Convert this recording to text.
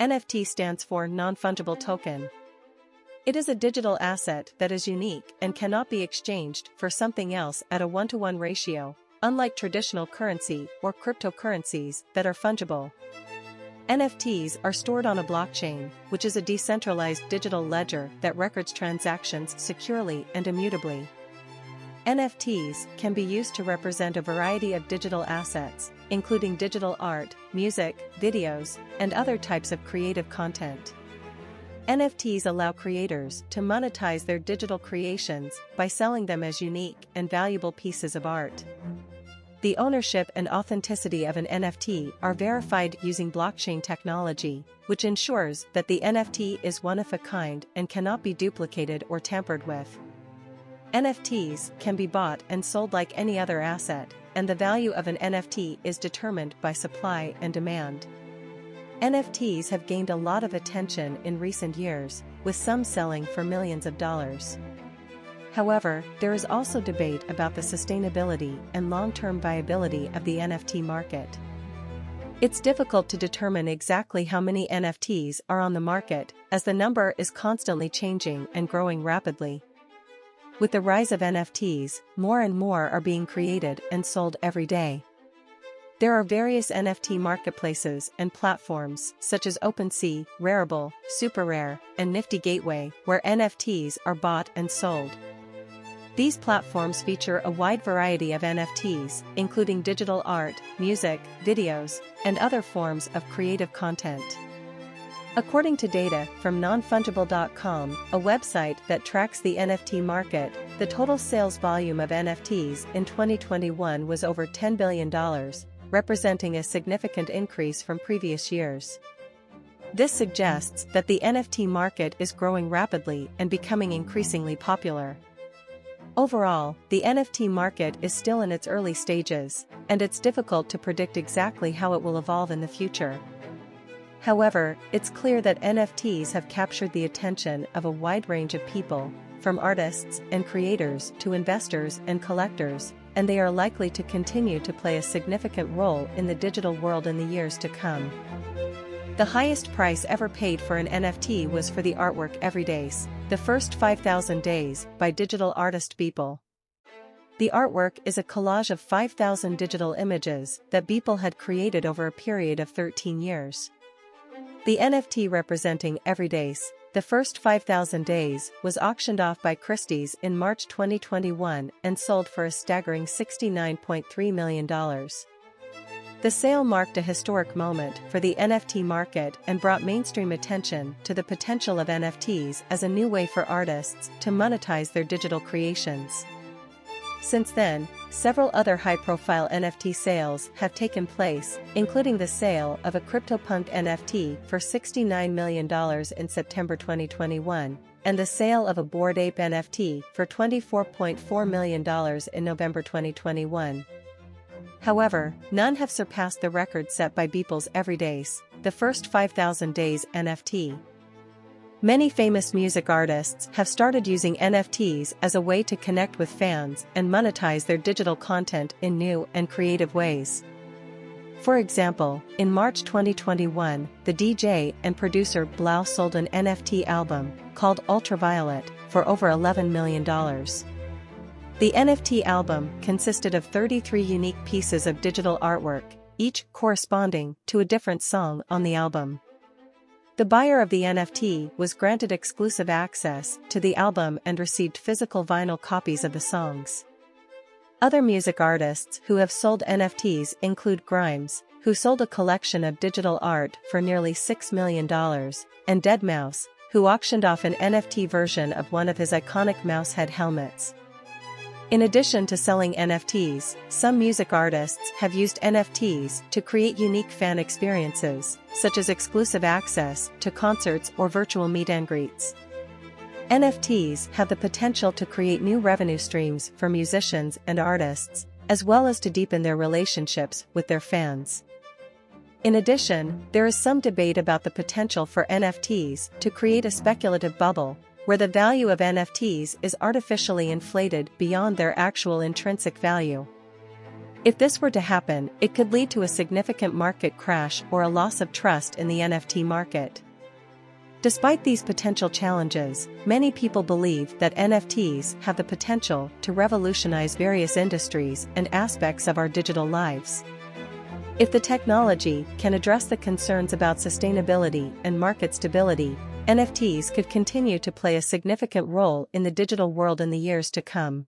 NFT stands for Non-Fungible Token. It is a digital asset that is unique and cannot be exchanged for something else at a one-to-one ratio, unlike traditional currency or cryptocurrencies that are fungible. NFTs are stored on a blockchain, which is a decentralized digital ledger that records transactions securely and immutably. NFTs can be used to represent a variety of digital assets, including digital art, music, videos, and other types of creative content. NFTs allow creators to monetize their digital creations by selling them as unique and valuable pieces of art. The ownership and authenticity of an NFT are verified using blockchain technology, which ensures that the NFT is one of a kind and cannot be duplicated or tampered with. NFTs can be bought and sold like any other asset, and the value of an NFT is determined by supply and demand. NFTs have gained a lot of attention in recent years, with some selling for millions of dollars. However, there is also debate about the sustainability and long-term viability of the NFT market. It's difficult to determine exactly how many NFTs are on the market, as the number is constantly changing and growing rapidly. With the rise of NFTs, more and more are being created and sold every day. There are various NFT marketplaces and platforms such as OpenSea, Rarible, SuperRare, and Nifty Gateway where NFTs are bought and sold. These platforms feature a wide variety of NFTs, including digital art, music, videos, and other forms of creative content. According to data from nonfungible.com, a website that tracks the NFT market, the total sales volume of NFTs in 2021 was over $10 billion, representing a significant increase from previous years. This suggests that the NFT market is growing rapidly and becoming increasingly popular. Overall, the NFT market is still in its early stages, and it's difficult to predict exactly how it will evolve in the future. However, it's clear that NFTs have captured the attention of a wide range of people, from artists and creators to investors and collectors, and they are likely to continue to play a significant role in the digital world in the years to come. The highest price ever paid for an NFT was for the artwork Everydays, The First 5000 Days by digital artist Beeple. The artwork is a collage of 5,000 digital images that Beeple had created over a period of 13 years. The NFT representing Everydays, the first 5,000 days, was auctioned off by Christie's in March 2021 and sold for a staggering $69.3 million. The sale marked a historic moment for the NFT market and brought mainstream attention to the potential of NFTs as a new way for artists to monetize their digital creations. Since then, several other high-profile NFT sales have taken place, including the sale of a CryptoPunk NFT for $69 million in September 2021, and the sale of a Bored Ape NFT for $24.4 million in November 2021. However, none have surpassed the record set by Beeple's Everydays, the first 5,000 days NFT. Many famous music artists have started using NFTs as a way to connect with fans and monetize their digital content in new and creative ways. For example, in March 2021, the DJ and producer 3LAU sold an NFT album, called Ultraviolet, for over $11 million. The NFT album consisted of 33 unique pieces of digital artwork, each corresponding to a different song on the album. The buyer of the NFT was granted exclusive access to the album and received physical vinyl copies of the songs. Other music artists who have sold NFTs include Grimes, who sold a collection of digital art for nearly $6 million, and Deadmau5, who auctioned off an NFT version of one of his iconic mouse head helmets. In addition to selling NFTs, some music artists have used NFTs to create unique fan experiences, such as exclusive access to concerts or virtual meet and greets. NFTs have the potential to create new revenue streams for musicians and artists, as well as to deepen their relationships with their fans. In addition, there is some debate about the potential for NFTs to create a speculative bubble where the value of NFTs is artificially inflated beyond their actual intrinsic value. If this were to happen, it could lead to a significant market crash or a loss of trust in the NFT market. Despite these potential challenges, many people believe that NFTs have the potential to revolutionize various industries and aspects of our digital lives. If the technology can address the concerns about sustainability and market stability, NFTs could continue to play a significant role in the digital world in the years to come.